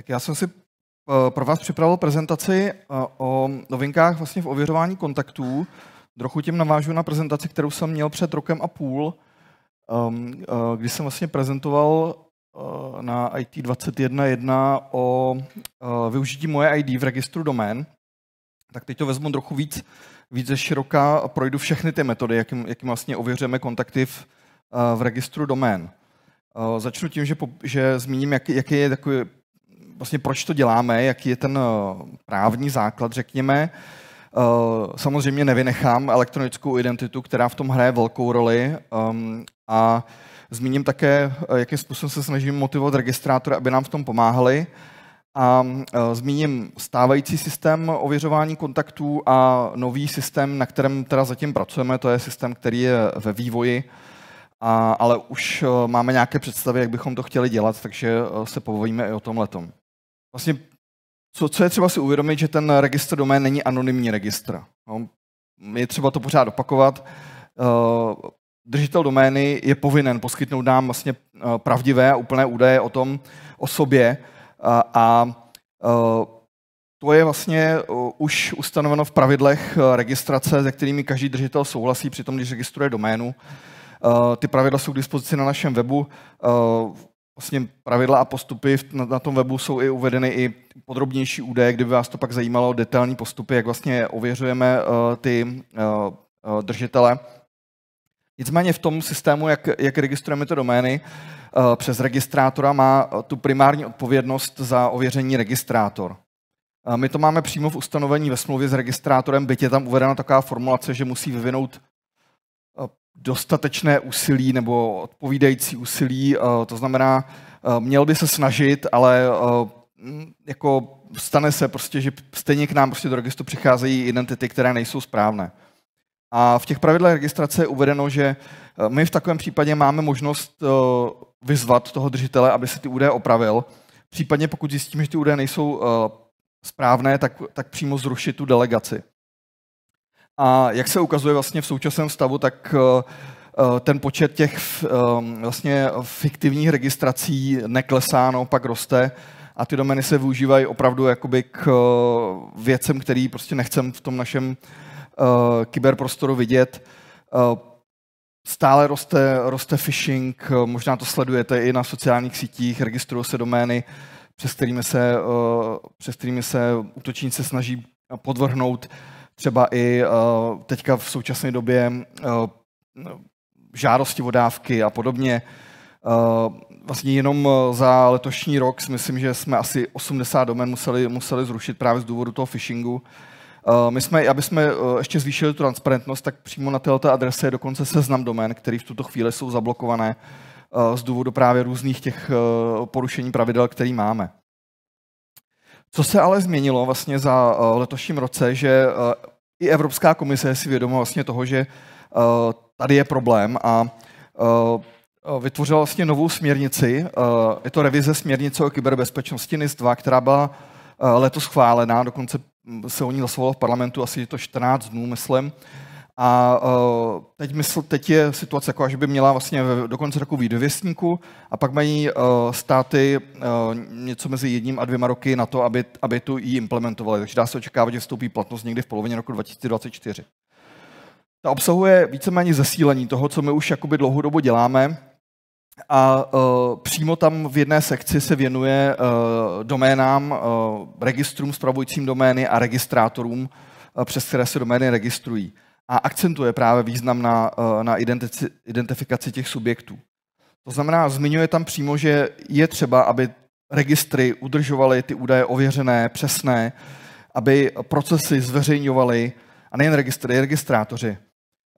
Tak já jsem si pro vás připravil prezentaci o novinkách vlastně v ověřování kontaktů. Trochu tím navážu na prezentaci, kterou jsem měl před rokem a půl, kdy jsem vlastně prezentoval na IT 21.1 o využití moje ID v registru domén. Tak teď to vezmu trochu víc, víc ze široka a projdu všechny ty metody, jakým, jakým vlastně ověřujeme kontakty v, v registru domén. Začnu tím, že, po, že zmíním, jak, jaký je takový, vlastně proč to děláme, jaký je ten právní základ, řekněme. Samozřejmě nevynechám elektronickou identitu, která v tom hraje velkou roli a Zmíním také, eh, jakým způsobem se snažím motivovat registrátory, aby nám v tom pomáhali. A eh, zmíním stávající systém ověřování kontaktů a nový systém, na kterém teda zatím pracujeme, to je systém, který je ve vývoji, a, ale už eh, máme nějaké představy, jak bychom to chtěli dělat, takže se povíme i o tom letom. Vlastně, co, co je třeba si uvědomit, že ten registr domén není anonymní registr. No, je třeba to pořád opakovat držitel domény je povinen poskytnout nám vlastně eh, pravdivé a úplné údaje o tom, o sobě a, a eh, to je vlastně eh, už ustanoveno v pravidlech registrace, se kterými každý držitel souhlasí při tom, když registruje doménu. Ty pravidla jsou k dispozici na našem webu. Vlastně pravidla a postupy na tom webu jsou i uvedeny i podrobnější údaje, kdyby vás to pak zajímalo, detailní postupy, jak vlastně ověřujeme ty držitele. Nicméně v tom systému, jak, jak registrujeme ty domény, eh, přes registrátora má tu primární odpovědnost za ověření registrátor. My to máme přímo v ustanovení ve smlouvě s registrátorem, byť je tam uvedena taková formulace, že musí vyvinout dostatečné úsilí nebo odpovídající úsilí. To znamená, měl by se snažit, ale jako stane se prostě, že stejně k nám prostě do registru přicházejí identity, které nejsou správné. A v těch pravidlech registrace je uvedeno, že eh, my v takovém případě máme možnost eh, vyzvat toho držitele, aby se ty údaje opravil. Případně pokud zjistíme, že ty údaje nejsou eh, správné, tak, tak přímo zrušit tu delegaci. A jak se ukazuje vlastně v současném stavu, tak ten počet těch vlastně fiktivních registrací neklesá, no, pak roste a ty domény se využívají opravdu jakoby k věcem, který prostě nechcem v tom našem kyberprostoru vidět. Stále roste, roste phishing, možná to sledujete i na sociálních sítích, registrují se domény, přes kterými se, přes kterými se útočníci snaží podvrhnout třeba i uh, teďka v současné době uh, žádosti o dávky a podobně. Uh, vlastně jenom za letošní rok si myslím, že jsme asi 80 domén museli, museli zrušit právě z důvodu toho phishingu. Eh, my jsme, aby jsme eh, ještě zvýšili tu transparentnost, tak přímo na této adrese je dokonce seznam domén, který v tuto chvíli jsou zablokované eh, z důvodu právě různých těch porušení pravidel, který máme. Co se ale změnilo vlastně za letošním roce, že i Evropská komise si vědoma vlastně toho, že tady je problém a vytvořila vlastně novou směrnici. Je to revize směrnice o kyberbezpečnosti NIS 2, která byla letos schválená, dokonce se o ní hlasovalo v parlamentu asi to 14 dnů, myslím. A uh, teď, mysl, teď je situace jako, že by měla vlastně do konce roku výjít věstníku a pak mají uh, státy uh, něco mezi jedním a dvěma roky na to, aby, aby tu ji implementovali. Takže dá se očekávat, že vstoupí platnost někdy v polovině roku 2024. Ta obsahuje víceméně zesílení toho, co my už jakoby dlouhou dobu děláme, a uh, přímo tam v jedné sekci se věnuje uh, doménám, uh, registrům spravujícím domény a registrátorům, uh, přes které se domény registrují. A akcentuje právě význam na, uh, na identici, identifikaci těch subjektů. To znamená, zmiňuje tam přímo, že je třeba, aby registry udržovaly ty údaje ověřené, přesné, aby procesy zveřejňovaly, a nejen registry, registrátoři,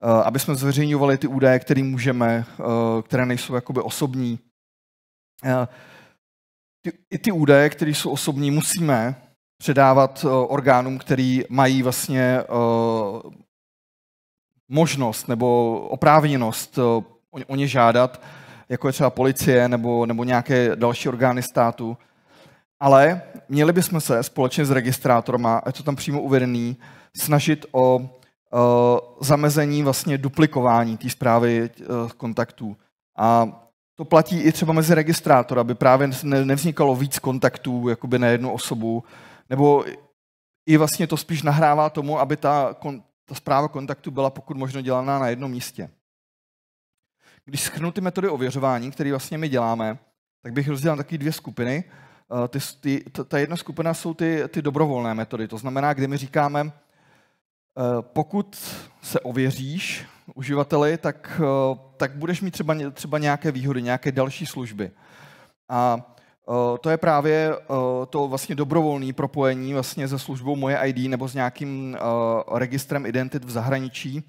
Eh, aby jsme zveřejňovali ty údaje, které můžeme, eh, které nejsou jakoby osobní. Eh, I ty údaje, které jsou osobní, musíme předávat orgánům, který mají vlastně možnost nebo oprávněnost o ně žádat, jako je třeba policie nebo, nebo nějaké další orgány státu. Ale měli bychom se společně s registrátorem, a je to tam přímo uvedený, snažit o Eh, zamezení vlastně duplikování té zprávy eh, kontaktů. A to platí i třeba mezi registrátor, aby právě nevznikalo víc kontaktů jakoby na jednu osobu, nebo i vlastně to spíš nahrává tomu, aby ta, ta zpráva kontaktu byla pokud možno dělaná na jednom místě. Když schrnu ty metody ověřování, které vlastně my děláme, tak bych rozdělal taky dvě skupiny. Eh, ty, ty, ta jedna skupina jsou ty, ty dobrovolné metody, to znamená, kdy my říkáme, eh, pokud se ověříš uživateli, tak, eh, tak budeš mít třeba, třeba nějaké výhody, nějaké další služby. A to je právě to vlastně dobrovolné propojení vlastně se službou Moje ID nebo s nějakým registrem identit v zahraničí,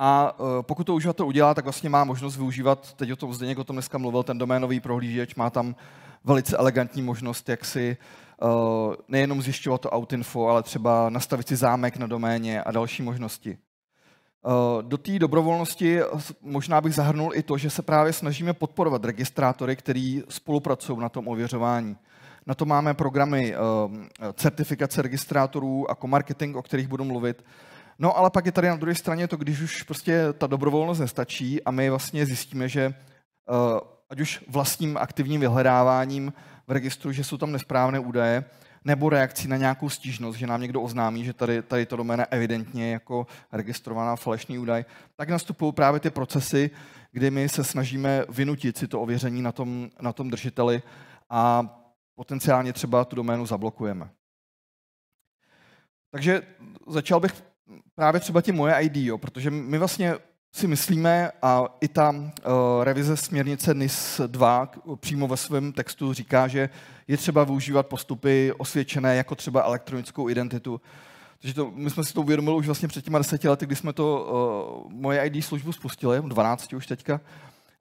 a pokud to uživatel udělá, tak vlastně má možnost využívat, teď o tom Zdeněk o tom dneska mluvil, ten doménový prohlížeč, má tam velice elegantní možnost, jak si nejenom zjišťovat to outinfo, ale třeba nastavit si zámek na doméně a další možnosti. Uh, do té dobrovolnosti možná bych zahrnul i to, že se právě snažíme podporovat registrátory, který spolupracují na tom ověřování. Na to máme programy uh, certifikace registrátorů a komarketing, o kterých budu mluvit, No ale pak je tady na druhé straně to, když už prostě ta dobrovolnost nestačí a my vlastně zjistíme, že ať už vlastním aktivním vyhledáváním v registru, že jsou tam nesprávné údaje, nebo reakcí na nějakou stížnost, že nám někdo oznámí, že tady, tady to doména evidentně jako registrovaná falešný údaj, tak nastupují právě ty procesy, kdy my se snažíme vynutit si to ověření na tom, na tom držiteli a potenciálně třeba tu doménu zablokujeme. Takže začal bych právě třeba ti moje ID, jo, protože my vlastně si myslíme, a i ta uh, revize směrnice NIS 2 přímo ve svém textu říká, že je třeba využívat postupy osvědčené jako třeba elektronickou identitu. Takže to, my jsme si to uvědomili už vlastně před těma deseti lety, kdy jsme to uh, moje ID službu spustili, 12 už teďka.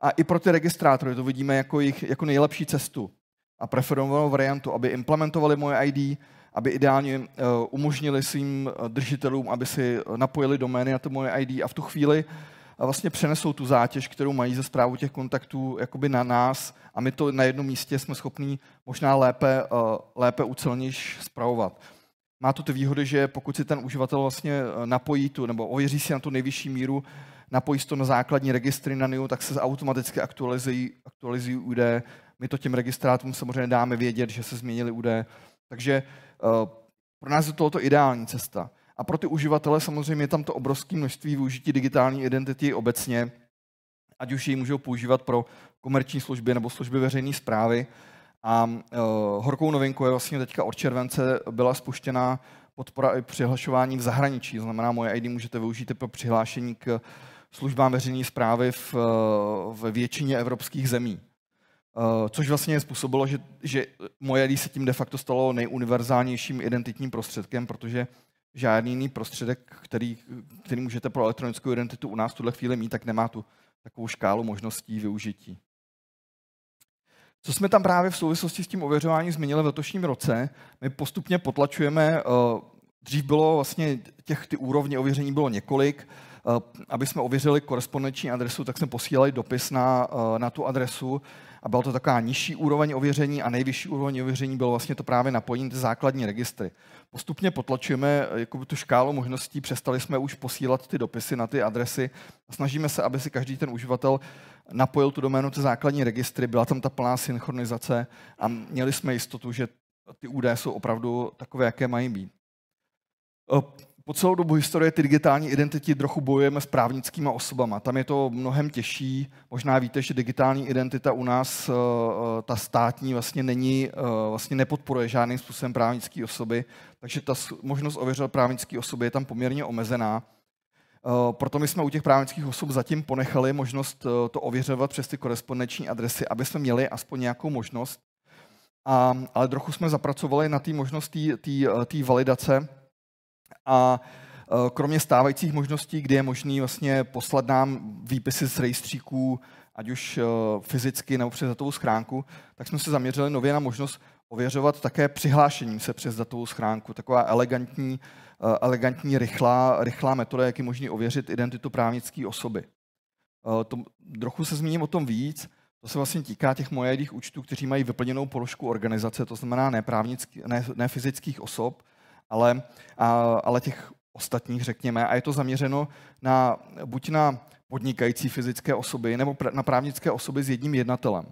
A i pro ty registrátory to vidíme jako, jich, jako nejlepší cestu a preferovanou variantu, aby implementovali moje ID, aby ideálně eh, umožnili svým držitelům, aby si napojili domény na to moje ID a v tu chvíli eh, vlastně přenesou tu zátěž, kterou mají ze zprávu těch kontaktů jakoby na nás a my to na jednom místě jsme schopní možná lépe, lépe ucelnějš zpravovat. Má to ty výhody, že pokud si ten uživatel vlastně napojí tu, nebo ověří si na tu nejvyšší míru, napojí to na základní registry na NIU, tak se automaticky aktualizují, aktualizují údaje. My to těm registrátům samozřejmě dáme vědět, že se změnily údaje. Takže Eh, pro nás je tohoto ideální cesta. A pro ty uživatele samozřejmě je tam to obrovské množství využití digitální identity obecně, ať už ji můžou používat pro komerční služby nebo služby veřejné zprávy. A uh, horkou novinkou je vlastně teďka od července byla spuštěna podpora i přihlašování v zahraničí. Znamená, moje ID můžete využít pro přihlášení k službám veřejné zprávy v, v většině evropských zemí. Uh, což vlastně způsobilo, že, že moje ID se tím de facto stalo nejuniverzálnějším identitním prostředkem, protože žádný jiný prostředek, který, který můžete pro elektronickou identitu u nás v tuhle chvíli mít, tak nemá tu takovou škálu možností využití. Co jsme tam právě v souvislosti s tím ověřováním změnili v letošním roce, my postupně potlačujeme, uh, dřív bylo vlastně těch ty úrovně ověření bylo několik, uh, aby jsme ověřili korespondenční adresu, tak jsme posílali dopis na, na tu adresu a byla to taková nižší úroveň ověření a nejvyšší úroveň ověření bylo vlastně to právě napojení ty základní registry. Postupně potlačujeme jakoby tu škálu možností, přestali jsme už posílat ty dopisy na ty adresy a snažíme se, aby si každý ten uživatel napojil tu doménu ty základní registry, byla tam ta plná synchronizace a měli jsme jistotu, že ty údaje jsou opravdu takové, jaké mají být po celou dobu historie ty digitální identity trochu bojujeme s právnickými osobama. Tam je to mnohem těžší. Možná víte, že digitální identita u nás, eh, eh, ta státní, vlastně není, eh, vlastně nepodporuje žádným způsobem právnické osoby, takže ta možnost ověřovat právnické osoby je tam poměrně omezená. Proto my jsme u těch právnických osob zatím ponechali možnost to ověřovat přes ty korespondenční adresy, aby jsme měli aspoň nějakou možnost. A, ale trochu jsme zapracovali na té možnosti té validace, a e, kromě stávajících možností, kdy je možný vlastně poslat nám výpisy z rejstříků, ať už e, fyzicky nebo přes datovou schránku, tak jsme se zaměřili nově na možnost ověřovat také přihlášením se přes datovou schránku. Taková elegantní, e, elegantní rychlá, rychlá metoda, jak je možné ověřit identitu právnické osoby. To, trochu se zmíním o tom víc. To se vlastně týká těch mojedých účtů, kteří mají vyplněnou položku organizace, to znamená ne, ne, ne fyzických osob, ale, a, ale těch ostatních, řekněme. A je to zaměřeno na, buď na podnikající fyzické osoby nebo na právnické osoby s jedním jednatelem.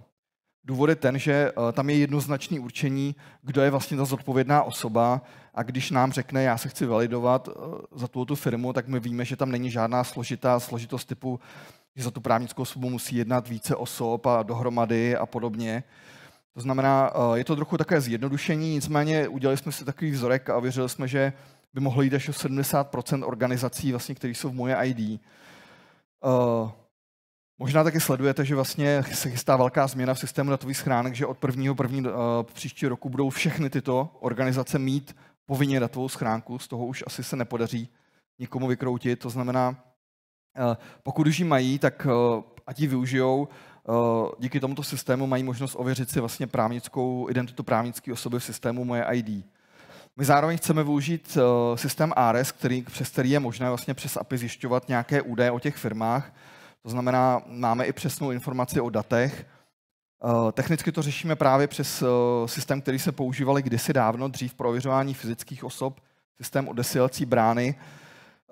Důvod je ten, že eh, tam je jednoznačné určení, kdo je vlastně ta zodpovědná osoba a když nám řekne, já se chci validovat eh, za tu firmu, tak my víme, že tam není žádná složitá složitost typu, že za tu právnickou osobu musí jednat více osob a dohromady a podobně. To znamená, eh, je to trochu také zjednodušení, nicméně udělali jsme si takový vzorek a věřili jsme, že by mohlo jít až o 70% organizací, vlastně, které jsou v moje ID. Možná taky sledujete, že vlastně se chystá velká změna v systému datových schránek, že od prvního první uh, příští roku budou všechny tyto organizace mít povinně datovou schránku, z toho už asi se nepodaří nikomu vykroutit. To znamená, pokud už ji mají, tak ať ji využijou. Díky tomuto systému mají možnost ověřit si vlastně právnickou identitu právnické osoby v systému Moje ID. My zároveň chceme využít systém ARES, který, přes který je možné vlastně přes API zjišťovat nějaké údaje o těch firmách, to znamená, máme i přesnou informaci o datech. Eh, technicky to řešíme právě přes eh, systém, který se používali kdysi dávno, dřív pro ověřování fyzických osob, systém odesilací brány,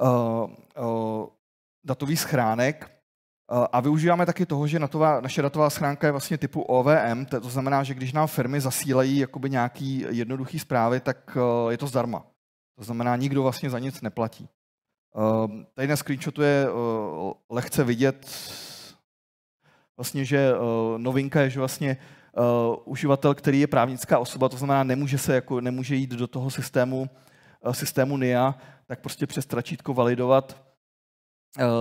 eh, datový schránek. A využíváme taky toho, že datová, naše datová schránka je vlastně typu OVM, to znamená, že když nám firmy zasílají jakoby nějaký jednoduchý zprávy, tak je to zdarma. To znamená, nikdo vlastně za nic neplatí. Ehm, tady na screenshotu je eh, lehce vidět vlastně, že eh, novinka je, že vlastně eh, uživatel, který je právnická osoba, to znamená, nemůže se jako, nemůže jít do toho systému, systému NIA, tak prostě přes tračítko validovat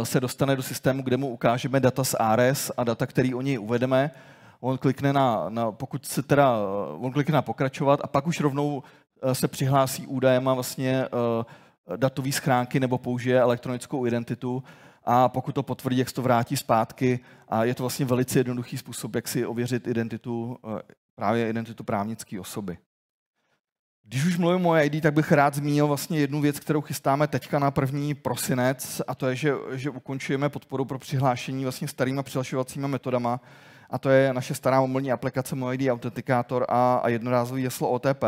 se dostane do systému, kde mu ukážeme data z ARES a data, který o něj uvedeme. On klikne na, na, pokud se teda, on klikne na pokračovat a pak už rovnou se přihlásí údajem a vlastně datové schránky nebo použije elektronickou identitu a pokud to potvrdí, jak se to vrátí zpátky a je to vlastně velice jednoduchý způsob, jak si ověřit identitu, eh, právě identitu právnické osoby. Když už mluvím o ID, tak bych rád zmínil vlastně jednu věc, kterou chystáme teďka na první prosinec, a to je, že, že ukončujeme podporu pro přihlášení vlastně starýma přihlašovacíma metodama, a to je naše stará mobilní aplikace MoID Autentikátor a, a jednorázový jeslo OTP.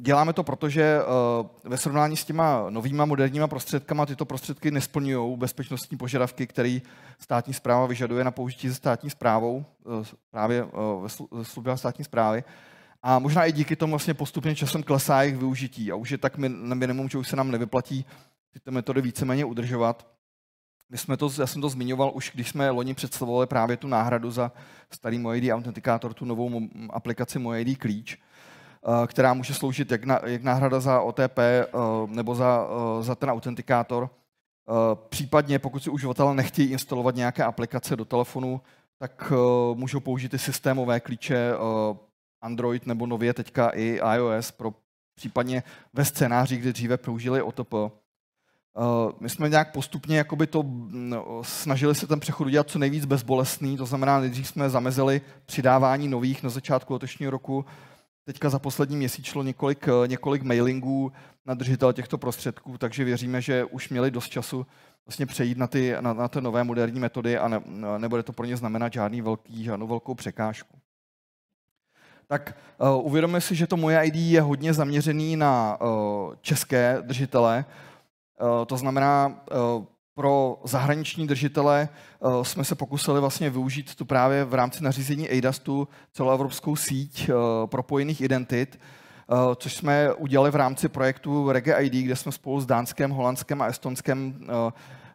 Děláme to proto, že eh, ve srovnání s těma novýma moderníma prostředkama tyto prostředky nesplňují bezpečnostní požadavky, které státní zpráva vyžaduje na použití se státní zprávou, eh, právě eh, ve službách státní zprávy. A možná i díky tomu vlastně postupně časem klesá jejich využití. A už je tak minimum, že už se nám nevyplatí tyto metody víceméně udržovat. My jsme to, já jsem to zmiňoval už, když jsme loni představovali právě tu náhradu za starý MoID autentikátor, tu novou aplikaci MoID klíč. Eh, která může sloužit jak, na, jak náhrada za OTP eh, nebo za, eh, za ten autentikátor. Případně, pokud si uživatelé nechtějí instalovat nějaké aplikace do telefonu, tak můžou použít i systémové klíče Android nebo nově teďka i iOS pro případně ve scénáři, kde dříve použili OTP. My jsme nějak postupně jakoby to mm, snažili se ten přechod udělat co nejvíc bezbolestný, to znamená, nejdřív jsme zamezili přidávání nových na začátku letošního roku, Teďka za poslední měsíc šlo několik, eh, několik mailingů na držitel těchto prostředků, takže věříme, že už měli dost času vlastně přejít na ty, na, na ty nové moderní metody a ne, nebude to pro ně znamenat žádný velký, žádnou velkou překážku. Tak uh, uvědomme si, že to moje ID je hodně zaměřený na uh, české držitele. Uh, to znamená, uh, pro zahraniční držitele uh, jsme se pokusili vlastně využít tu právě v rámci nařízení EIDAS tu celoevropskou síť uh, propojených identit, uh, což jsme udělali v rámci projektu Rege ID, kde jsme spolu s Dánskem, Holandskem a Estonskem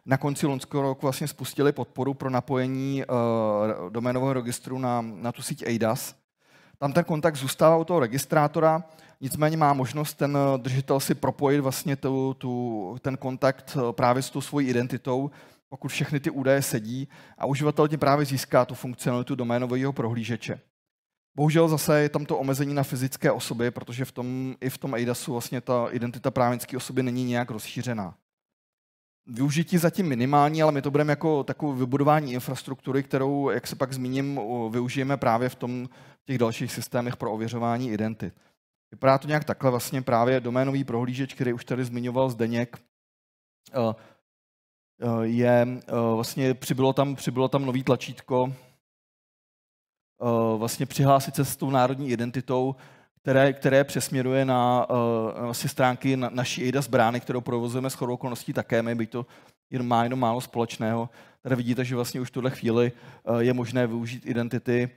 na konci loňského roku vlastně spustili podporu pro napojení doménového registru na, na tu síť EIDAS. Tam ten kontakt zůstává u toho registrátora, nicméně má možnost ten držitel si propojit vlastně tu, tu, ten kontakt eh, právě s tou svojí identitou, pokud všechny ty údaje sedí a uživatel tím právě získá tu funkcionalitu doménového prohlížeče. Bohužel zase je tam to omezení na fyzické osoby, protože v tom, i v tom ADASu vlastně ta identita právnické osoby není nějak rozšířená. Využití zatím minimální, ale my to budeme jako takové vybudování infrastruktury, kterou, jak se pak zmíním, využijeme právě v tom, těch dalších systémech pro ověřování identit. Vypadá to nějak takhle vlastně právě doménový prohlížeč, který už tady zmiňoval Zdeněk, eh, eh, je eh, vlastně přibylo tam, přibylo tam nový tlačítko, vlastně přihlásit se s tou národní identitou, které, které přesměruje na uh, vlastně stránky na, naší ADAS brány, kterou provozujeme s chodou okolností také my, byť to jen má jenom málo společného. Tady vidíte, že vlastně už v tuhle chvíli je možné využít identity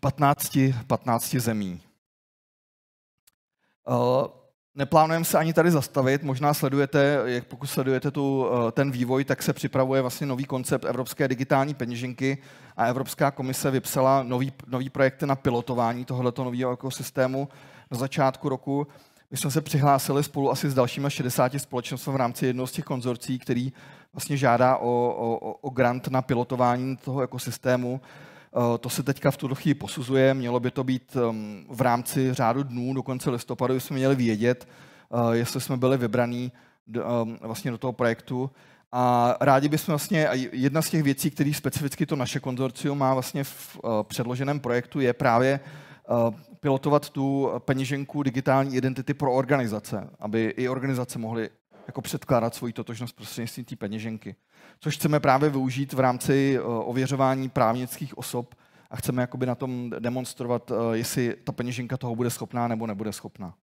15, 15 zemí. Neplánujeme se ani tady zastavit, možná sledujete, jak pokud sledujete tu, eh, ten vývoj, tak se připravuje vlastně nový koncept Evropské digitální peněženky a Evropská komise vypsala nový, nový projekty na pilotování tohoto nového ekosystému na začátku roku. My jsme se přihlásili spolu asi s dalšími 60 společnostmi v rámci jednoho z těch konzorcí, který vlastně žádá o, o, o grant na pilotování toho ekosystému. Eh, to se teďka v tuto chvíli posuzuje, mělo by to být ehm, v rámci řádu dnů, do konce listopadu jsme měli vědět, eh, jestli jsme byli vybraní ehm, vlastně do toho projektu. A rádi bychom vlastně, jedna z těch věcí, které specificky to naše konzorcium má vlastně v eh, předloženém projektu, je právě pilotovat tu peněženku digitální identity pro organizace, aby i organizace mohly jako předkládat svoji totožnost prostřednictvím té peněženky což chceme právě využít v rámci eh, ověřování právnických osob a chceme jakoby na tom demonstrovat, eh, jestli ta peněženka toho bude schopná nebo nebude schopná.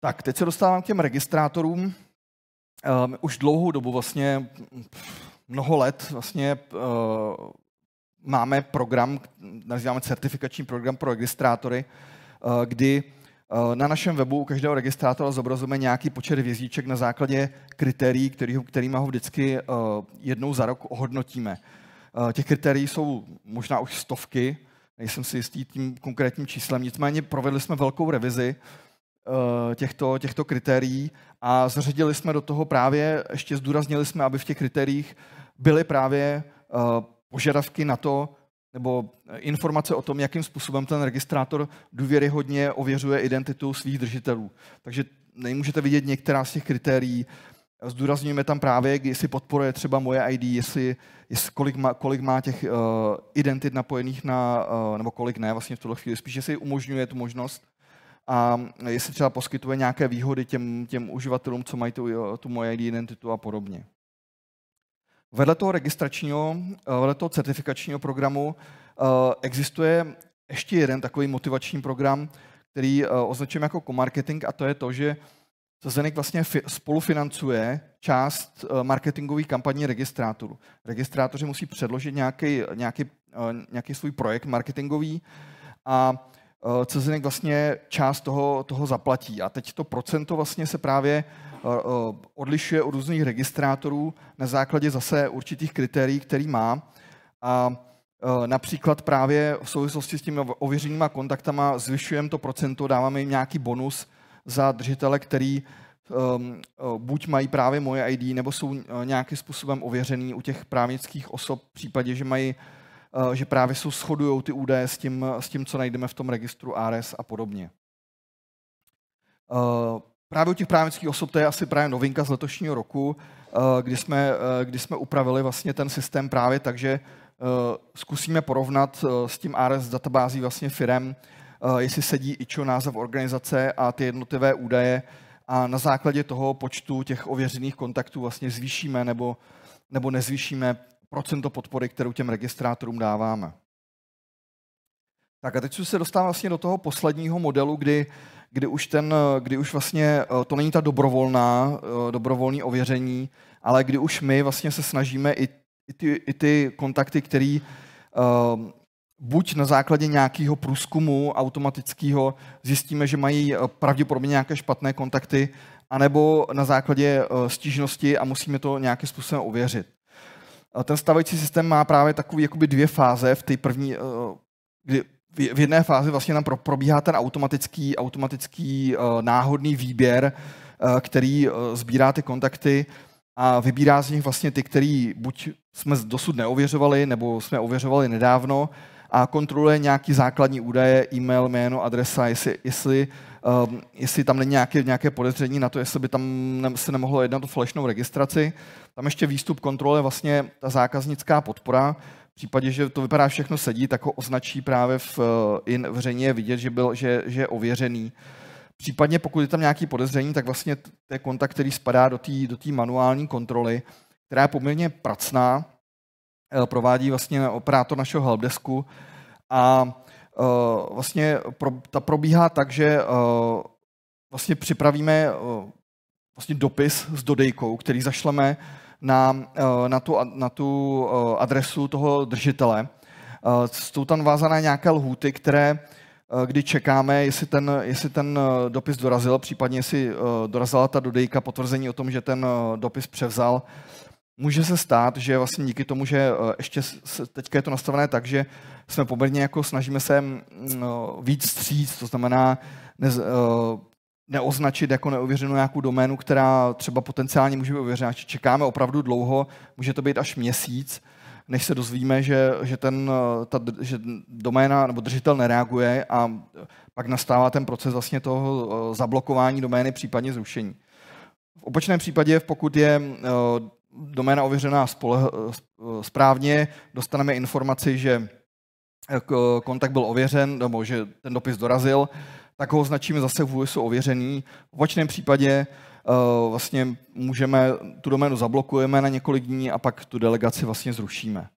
Tak, teď se dostávám k těm registrátorům. Um, už dlouhou dobu, vlastně mnoho let, vlastně uh, máme program, nazýváme certifikační program pro registrátory, kdy Eh, na našem webu u každého registrátora zobrazujeme nějaký počet hvězdíček na základě kritérií, který, kterými ho vždycky eh, jednou za rok ohodnotíme. Eh, těch kritérií jsou možná už stovky, nejsem si jistý tím konkrétním číslem, nicméně provedli jsme velkou revizi těchto, těchto kritérií a zařadili jsme do toho právě, ještě zdůraznili jsme, aby v těch kritériích byly právě požadavky na to, nebo informace o tom, jakým způsobem ten registrátor důvěryhodně ověřuje identitu svých držitelů. Takže nemůžete vidět některá z těch kritérií. Zdůrazňujeme tam právě, jestli podporuje třeba moje ID, jestli, jestli kolik, má, kolik má těch uh, identit napojených na, uh, nebo kolik ne, vlastně v tuhle chvíli, spíš jestli umožňuje tu možnost a jestli třeba poskytuje nějaké výhody těm, těm uživatelům, co mají tu, tu moje ID identitu a podobně. Vedle toho registračního, eh, vedle toho certifikačního programu eh, existuje ještě jeden takový motivační program, který eh, označujeme jako co-marketing a to je to, že Zenek vlastně spolufinancuje část marketingových kampaní registrátorů. Registrátoři musí předložit nějaký, nějaký, nějaký svůj projekt marketingový a Cezinek vlastně část toho, toho zaplatí. A teď to procento vlastně se právě odlišuje od různých registrátorů na základě zase určitých kritérií, který má. A například právě v souvislosti s těmi ověřenýma kontaktama zvyšujeme to procento, dáváme jim nějaký bonus za držitele, který um, buď mají právě moje ID, nebo jsou nějakým způsobem ověřený u těch právnických osob v případě, že mají že právě jsou shodují ty údaje s tím, s tím, co najdeme v tom registru ARES a podobně. Právě u těch právnických osob to je asi právě novinka z letošního roku, eh, kdy jsme, eh, kdy jsme upravili vlastně ten systém právě tak, že eh, zkusíme porovnat s tím ARS databází vlastně firem, jestli sedí IČO název organizace a ty jednotlivé údaje a na základě toho počtu těch ověřených kontaktů vlastně zvýšíme nebo, nebo nezvýšíme procento podpory, kterou těm registrátorům dáváme. Tak a teď se dostávám vlastně do toho posledního modelu, kdy kdy už, ten, kdy už vlastně eh, to není ta dobrovolná, eh, dobrovolné ověření, ale kdy už my vlastně se snažíme i, i, ty, i ty kontakty, který uh, buď na základě nějakého průzkumu automatického zjistíme, že mají pravděpodobně nějaké špatné kontakty, anebo na základě stížnosti a musíme to nějakým způsobem ověřit. Ten stávající systém má právě takové jakoby dvě fáze. V té první, kdy v jedné fázi vlastně nám probíhá ten automatický, automatický uh, náhodný výběr, uh, který sbírá ty kontakty a vybírá z nich vlastně ty, který buď jsme dosud neověřovali, nebo jsme ověřovali nedávno a kontroluje nějaký základní údaje, e-mail, jméno, adresa, jestli, jestli, um, jestli tam není nějaké, nějaké podezření na to, jestli by tam se nemohlo jednat o falešnou registraci. Tam ještě výstup kontrole vlastně ta zákaznická podpora, v případě, že to vypadá všechno sedí, tak ho označí právě v, eh, in veřejně vidět, že, byl, že, že je ověřený. Případně pokud je tam nějaký podezření, tak vlastně to je kontakt, který spadá do té do manuální kontroly, která je poměrně pracná, provádí vlastně operátor našeho helpdesku a uh, vlastně ta probíhá tak, že uh, vlastně připravíme vlastně dopis s dodejkou, který zašleme na, na, tu, na tu adresu toho držitele. Jsou tam vázané nějaké lhůty, které kdy čekáme, jestli ten, jestli ten dopis dorazil, případně jestli dorazila ta dodejka potvrzení o tom, že ten dopis převzal. Může se stát, že vlastně díky tomu, že ještě teďka je to nastavené tak, že jsme poměrně jako snažíme se mm, víc stříc, to znamená ne, neoznačit jako neověřenou nějakou doménu, která třeba potenciálně může být ověřená. Čekáme opravdu dlouho, může to být až měsíc, než se dozvíme, že, že, ten, ta, že doména nebo držitel nereaguje a pak nastává ten proces vlastně toho eh, zablokování domény, případně zrušení. V opačném případě, pokud je eh, doména ověřená spole, eh, správně, dostaneme informaci, že kontakt byl ověřen, nebo že ten dopis dorazil, tak ho označíme zase v USu ověřený. V opačném případě uh, vlastně můžeme, tu doménu zablokujeme na několik dní a pak tu delegaci vlastně zrušíme.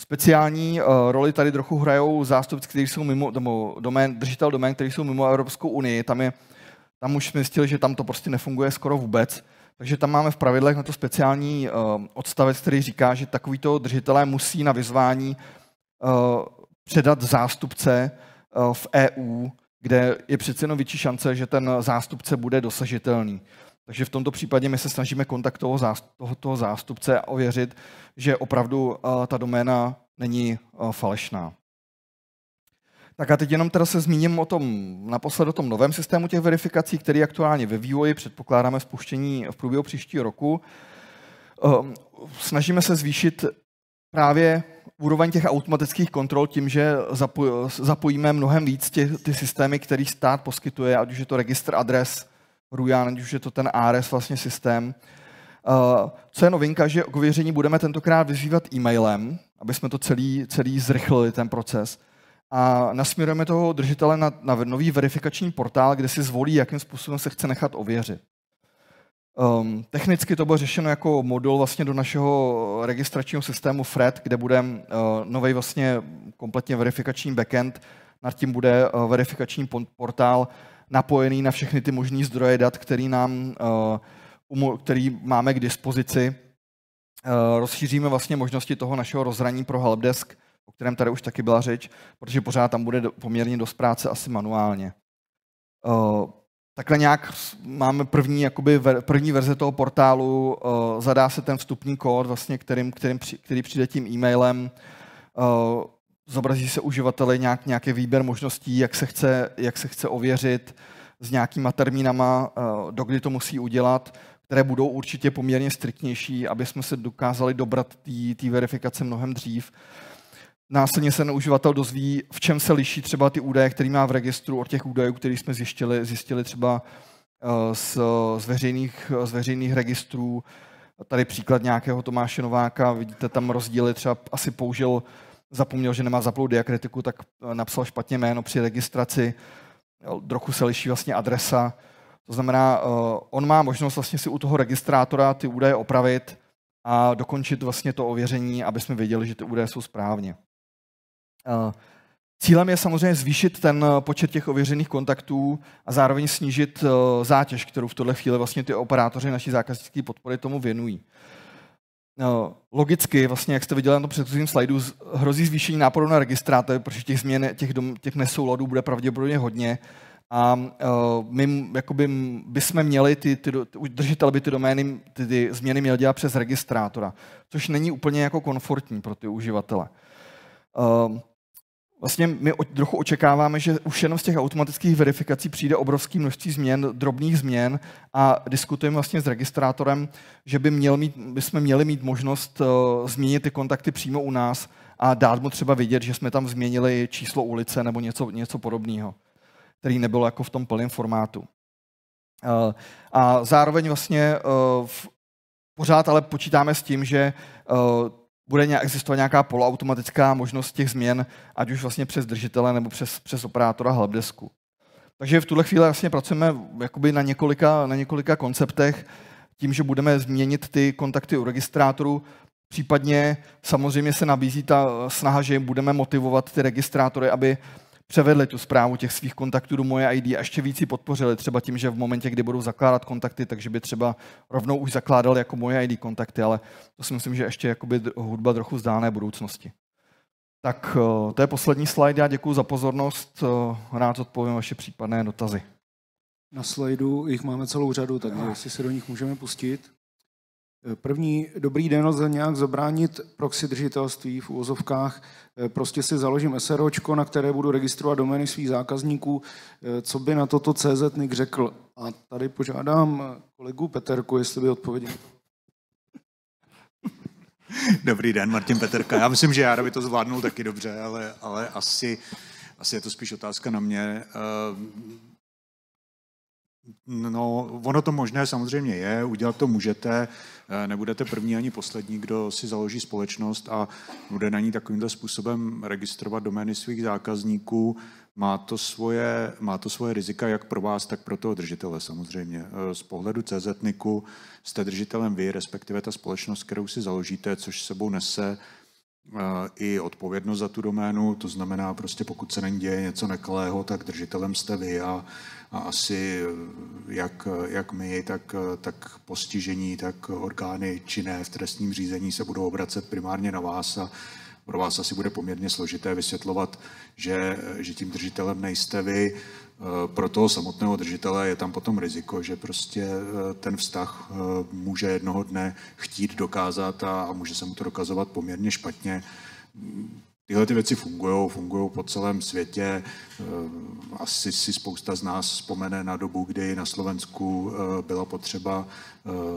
Speciální uh, roli tady trochu hrajou zástupci, kteří jsou mimo, nebo domén, držitel domén, kteří jsou mimo Evropskou unii. Tam, je, tam už jsme zjistili, že tam to prostě nefunguje skoro vůbec. Takže tam máme v pravidlech na to speciální uh, odstavec, který říká, že takovýto držitelé musí na vyzvání uh, předat zástupce uh, v EU kde je přece jenom větší šance, že ten zástupce bude dosažitelný. Takže v tomto případě my se snažíme kontakt toho, toho, zástupce a ověřit, že opravdu ta doména není falešná. Tak a teď jenom teda se zmíním o tom, naposled o tom novém systému těch verifikací, který aktuálně ve vývoji, předpokládáme spuštění v průběhu příštího roku. Um, snažíme se zvýšit právě úroveň těch automatických kontrol tím, že zapojíme mnohem víc těch, ty systémy, který stát poskytuje, ať už je to registr adres, RUJAN, ať už je to ten ARES vlastně systém. Uh, co je novinka, že k ověření budeme tentokrát vyzývat e-mailem, aby jsme to celý, celý zrychlili, ten proces. A nasměrujeme toho držitele na, na nový verifikační portál, kde si zvolí, jakým způsobem se chce nechat ověřit. Um, technicky to bylo řešeno jako modul vlastně do našeho registračního systému FRED, kde bude uh, nový vlastně kompletně verifikační backend, nad tím bude uh, verifikační portál napojený na všechny ty možné zdroje dat, který, nám, uh, který máme k dispozici. Uh, rozšíříme vlastně možnosti toho našeho rozhraní pro helpdesk, o kterém tady už taky byla řeč, protože pořád tam bude poměrně dost práce asi manuálně. Uh, Takhle nějak máme první, jakoby první verze toho portálu, uh, zadá se ten vstupní kód, vlastně, kterým, kterým, který přijde tím e-mailem, uh, zobrazí se uživateli nějak, nějaký výběr možností, jak se chce, jak se chce ověřit s nějakýma termínama, dokdy to musí udělat, které budou určitě poměrně striktnější, aby jsme se dokázali dobrat té verifikace mnohem dřív. Následně se uživatel dozví, v čem se liší třeba ty údaje, který má v registru od těch údajů, které jsme zjistili, zjistili třeba eh, z, z, veřejných, z veřejných registrů. Tady příklad nějakého Tomáše Nováka, vidíte tam rozdíly, třeba asi použil, zapomněl, že nemá zaplou diakritiku, tak eh, napsal špatně jméno při registraci, trochu se liší vlastně adresa. To znamená, eh, on má možnost vlastně si u toho registrátora ty údaje opravit a dokončit vlastně to ověření, aby jsme věděli, že ty údaje jsou správně. Eh, cílem je samozřejmě zvýšit ten eh, počet těch ověřených kontaktů a zároveň snížit eh, zátěž, kterou v tuhle chvíli vlastně ty operátoři naší zákaznické podpory tomu věnují. Logicky, vlastně, jak jste viděli na tom předchozím slajdu, hrozí zvýšení náporu na registrátory, protože těch změn, těch, dom, těch nesouladů bude pravděpodobně hodně. A my jakoby, bychom měli, ty, ty, držitel by ty domény, ty, ty změny měl dělat přes registrátora, což není úplně jako komfortní pro ty uživatele. Uh, Vlastně my trochu očekáváme, že už jenom z těch automatických verifikací přijde obrovské množství změn, drobných změn a diskutujeme vlastně s registrátorem, že by měl mít, bychom měli mít možnost uh, změnit ty kontakty přímo u nás a dát mu třeba vidět, že jsme tam změnili číslo ulice nebo něco, něco podobného, který nebylo jako v tom plném formátu. Uh, a zároveň vlastně uh, v, pořád ale počítáme s tím, že bude nějak, existovat nějaká poloautomatická možnost těch změn, ať už vlastně přes držitele nebo přes, přes operátora helpdesku. Takže v tuhle chvíli vlastně pracujeme jakoby na, několika, na několika konceptech, tím, že budeme změnit ty kontakty u registrátorů, případně samozřejmě se nabízí ta snaha, že budeme motivovat ty registrátory, aby převedli tu zprávu těch svých kontaktů do moje ID a ještě víc ji podpořili, třeba tím, že v momentě, kdy budou zakládat kontakty, takže by třeba rovnou už zakládali jako moje ID kontakty, ale to si myslím, že ještě jakoby hudba trochu zdálné budoucnosti. Tak eh, to je poslední slide, já děkuji za pozornost, eh, rád odpovím vaše případné dotazy. Na slajdu jich máme celou řadu, takže jestli se do nich můžeme pustit. První, dobrý den, lze nějak zabránit proxy držitelství v úvozovkách. Prostě si založím SROčko, na které budu registrovat domény svých zákazníků. Co by na toto CZ řekl? A tady požádám kolegu Peterku, jestli by odpověděl. Dobrý den, Martin Peterka. Já myslím, že Jára by to zvládnul taky dobře, ale, ale asi, asi je to spíš otázka na mě. No, ono to možné samozřejmě je, udělat to můžete, eh, nebudete první ani poslední, kdo si založí společnost a bude na ní takovýmto způsobem registrovat domény svých zákazníků. Má to, svoje, má to svoje rizika jak pro vás, tak pro toho držitele samozřejmě. Eh, z pohledu CZNIKu jste držitelem vy, respektive ta společnost, kterou si založíte, což sebou nese i odpovědnost za tu doménu, to znamená prostě pokud se na ní děje něco nekalého, tak držitelem jste vy a, a asi jak, jak my, tak, tak postižení, tak orgány činné v trestním řízení se budou obracet primárně na vás a pro vás asi bude poměrně složité vysvětlovat, že, že tím držitelem nejste vy. Pro toho samotného držitele je tam potom riziko, že prostě ten vztah může jednoho dne chtít dokázat a, může se mu to dokazovat poměrně špatně. Tyhle ty věci fungují, fungují po celém světě. Asi si spousta z nás vzpomene na dobu, kdy na Slovensku byla potřeba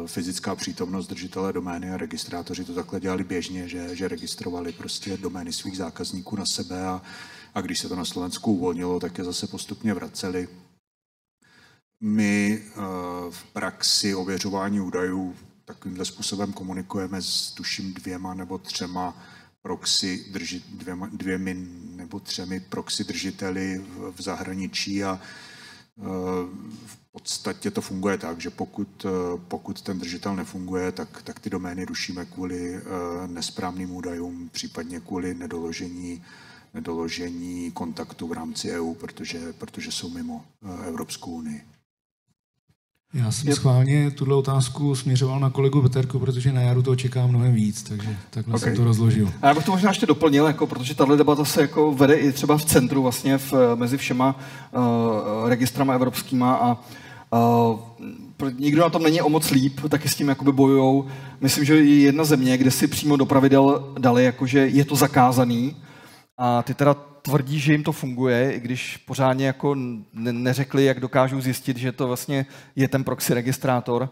fyzická přítomnost držitele domény a registrátoři to takhle dělali běžně, že, že registrovali prostě domény svých zákazníků na sebe a, a když se to na Slovensku uvolnilo, tak je zase postupně vraceli. My v praxi ověřování údajů takovýmhle způsobem komunikujeme s tuším dvěma nebo třema proxy drži, dvěma, dvěmi nebo třemi proxy držiteli v, v zahraničí a v podstatě to funguje tak, že pokud, pokud ten držitel nefunguje, tak, tak ty domény rušíme kvůli nesprávným údajům, případně kvůli nedoložení, nedoložení kontaktu v rámci EU, protože, protože jsou mimo Evropskou unii. Já jsem je... schválně tuhle otázku směřoval na kolegu Peterku, protože na jaru to čeká mnohem víc, takže takhle okay. jsem to rozložil. A já bych to možná ještě doplnil, jako, protože tahle debata se jako vede i třeba v centru vlastně v, mezi všema uh, registrama evropskýma a uh, nikdo na tom není o moc líp, taky s tím jakoby bojujou. Myslím, že je jedna země, kde si přímo do pravidel dali, jakože je to zakázaný a ty teda tvrdí, že jim to funguje, i když pořádně jako neřekli, jak dokážou zjistit, že to vlastně je ten proxy registrátor,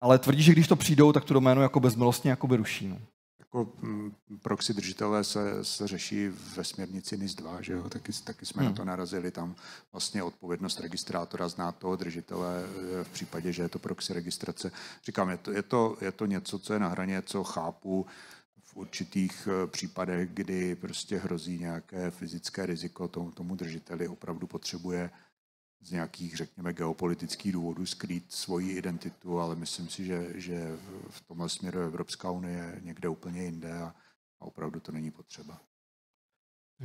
ale tvrdí, že když to přijdou, tak tu doménu jako bezmilostně jako ruší. No. Jako mm, proxy držitelé se, se řeší ve směrnici NIS 2, že jo? Taky, taky jsme hmm. na to narazili. Tam vlastně odpovědnost registrátora zná toho držitele e, v případě, že je to proxy registrace. Říkám, je to, je to, je to něco, co je na hraně, co chápu, v určitých eh, případech, kdy prostě hrozí nějaké fyzické riziko tomu, tomu držiteli, opravdu potřebuje z nějakých, řekněme, geopolitických důvodů skrýt svoji identitu, ale myslím si, že, že v tomhle směru Evropská unie je někde úplně jinde a, a opravdu to není potřeba.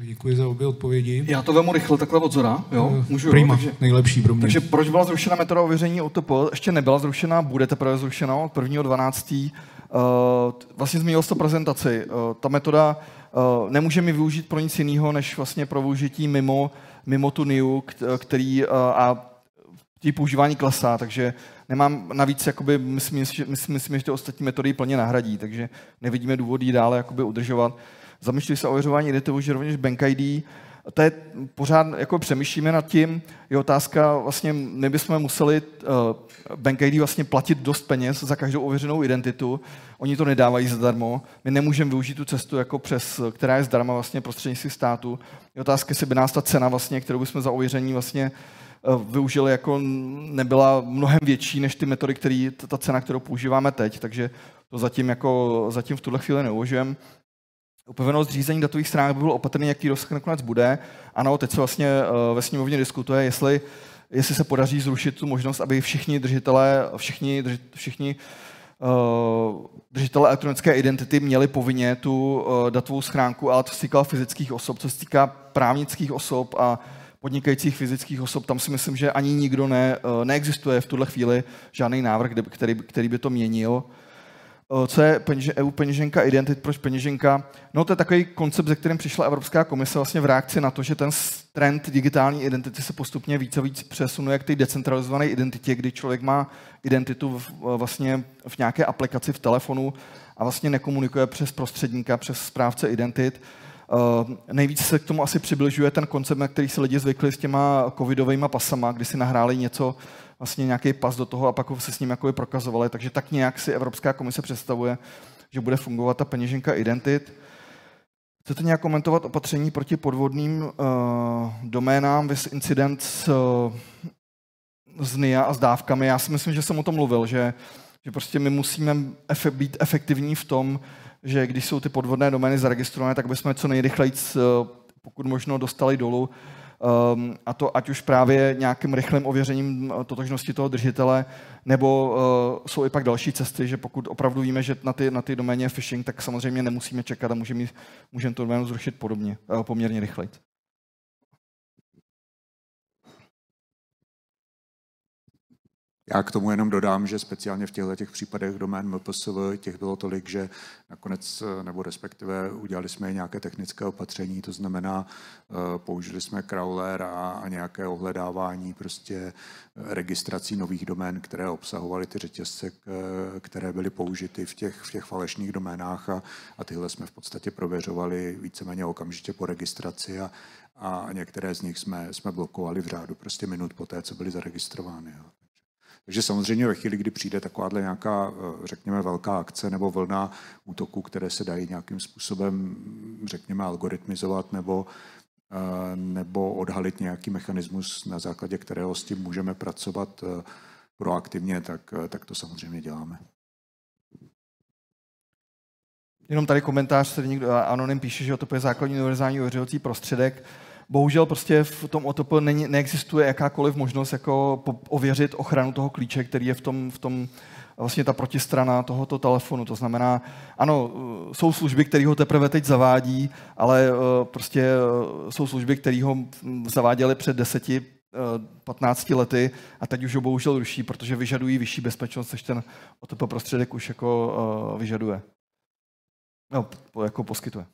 Děkuji za obě odpovědi. Já to vemu rychle takhle od zora. Jo? Eh, Můžu, Prima, takže, nejlepší pro mě. Takže proč byla zrušena metoda ověření OTP? Ještě nebyla zrušena, bude teprve zrušena od 1.12. Uh, vlastně zmínil to prezentaci. Uh, ta metoda uh, nemůže mi využít pro nic jiného, než vlastně pro využití mimo, mimo tu NIU, který a tí používání klesá, takže nemám navíc, jakoby, myslím, myslím, že ty ostatní metody plně nahradí, takže nevidíme důvod ji dále jakoby udržovat. Zamýšlí se o ověřování identity, rovněž Bank ID to je pořád, jako přemýšlíme nad tím, je otázka, vlastně my bychom museli uh, Bank ID vlastně platit dost peněz za každou ověřenou identitu, oni to nedávají zadarmo, my nemůžeme využít tu cestu, jako přes, která je zdarma vlastně prostřednictvím státu. Je otázka, jestli by nás ta cena, vlastně, kterou bychom za ověření vlastně uh, využili, jako nebyla mnohem větší než ty metody, který, ta cena, kterou používáme teď, takže to zatím, jako, zatím v tuhle chvíli neuvažujeme. Upevněnost řízení datových stránek by byl opatrný, jaký rozsah nakonec bude. Ano, teď se vlastně uh, ve sněmovně diskutuje, jestli, jestli se podaří zrušit tu možnost, aby všichni držitelé, všichni, drži, všichni držitele elektronické identity měli povinně tu datovou schránku, ale to se týkalo fyzických osob. Co se týká právnických osob a podnikajících fyzických osob, tam si myslím, že ani nikdo ne, neexistuje v tuhle chvíli žádný návrh, který, který by to měnil. Co je EU peněženka identit, proč peněženka? No to je takový koncept, ze kterým přišla Evropská komise vlastně v reakci na to, že ten trend digitální identity se postupně více a víc přesunuje k té decentralizované identitě, kdy člověk má identitu v, vlastně v nějaké aplikaci v telefonu a vlastně nekomunikuje přes prostředníka, přes správce identit. Uh, nejvíc se k tomu asi přibližuje ten koncept, na který se lidi zvykli s těma covidovými pasama, kdy si nahráli něco vlastně nějaký pas do toho a pak se s ním jakoby prokazovali. Takže tak nějak si Evropská komise představuje, že bude fungovat ta peněženka identit. Chcete nějak komentovat opatření proti podvodným uh, doménám, vys incident s, uh, s NIA a s dávkami? Já si myslím, že jsem o tom mluvil, že, že prostě my musíme efe, být efektivní v tom, že když jsou ty podvodné domény zaregistrované, tak bychom co nejrychleji, uh, pokud možno, dostali dolů Um, a to ať už právě nějakým rychlým ověřením totožnosti toho držitele, nebo uh, jsou i pak další cesty, že pokud opravdu víme, že na ty, na ty doméně je phishing, tak samozřejmě nemusíme čekat a můžeme, můžeme to doménu zrušit podobně, uh, poměrně rychleji. Já k tomu jenom dodám, že speciálně v těchto těch případech domén MPSV těch bylo tolik, že nakonec, nebo respektive udělali jsme nějaké technické opatření, to znamená, eh, použili jsme crawler a, nějaké ohledávání prostě registrací nových domén, které obsahovaly ty řetězce, které byly použity v těch, v těch falešných doménách a, a tyhle jsme v podstatě prověřovali víceméně okamžitě po registraci a, a některé z nich jsme, jsme blokovali v řádu prostě minut po té, co byly zaregistrovány. Jo. Takže samozřejmě ve chvíli, kdy přijde takováhle nějaká, eh, řekněme, velká akce nebo vlna útoků, které se dají nějakým způsobem, řekněme, algoritmizovat nebo, eh, nebo odhalit nějaký mechanismus, na základě kterého s tím můžeme pracovat eh, proaktivně, tak, tak to samozřejmě děláme. Jenom tady komentář, který někdo anonym píše, že to je základní univerzální ověřovací prostředek bohužel prostě v tom OTP není, neexistuje jakákoliv možnost jako ověřit ochranu toho klíče, který je v tom, v tom vlastně ta protistrana tohoto telefonu. To znamená, ano, jsou služby, které ho teprve teď zavádí, ale eh, prostě eh, jsou služby, které ho zaváděly před deseti 15 eh, lety a teď už ho bohužel ruší, protože vyžadují vyšší bezpečnost, než ten OTP prostředek už jako vyžaduje. No, jako poskytuje.